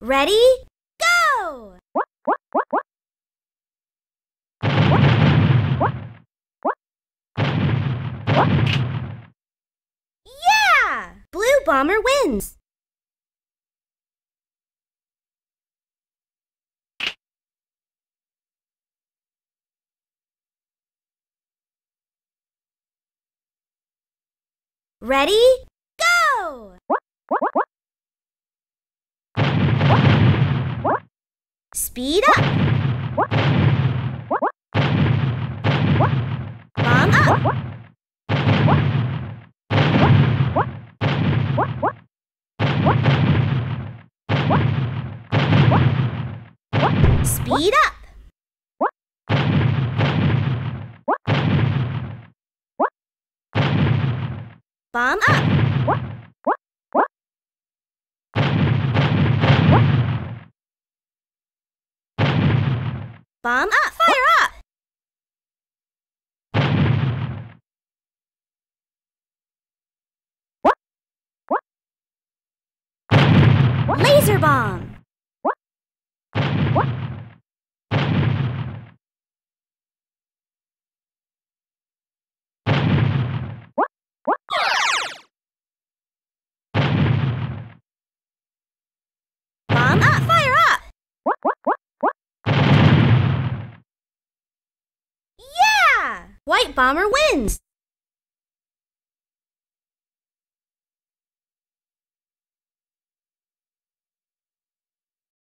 Ready? Go! Yeah! Blue Bomber wins. Ready? Speed up. Bomb up. Speed up. Bomb up. Bomb up. Fire up. Laser bomb. White Bomber wins.